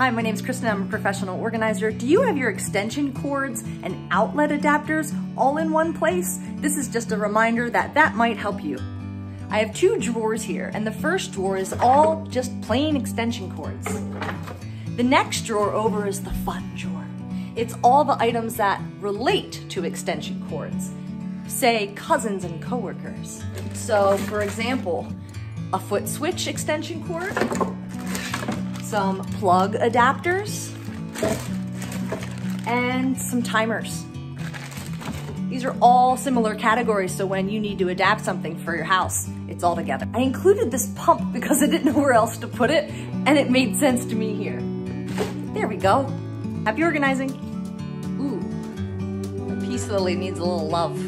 Hi, my name is Kristen. I'm a professional organizer. Do you have your extension cords and outlet adapters all in one place? This is just a reminder that that might help you. I have two drawers here, and the first drawer is all just plain extension cords. The next drawer over is the fun drawer. It's all the items that relate to extension cords, say cousins and coworkers. So for example, a foot switch extension cord, some plug adapters, and some timers. These are all similar categories, so when you need to adapt something for your house, it's all together. I included this pump because I didn't know where else to put it, and it made sense to me here. There we go. Happy organizing. Ooh, the peace lily needs a little love.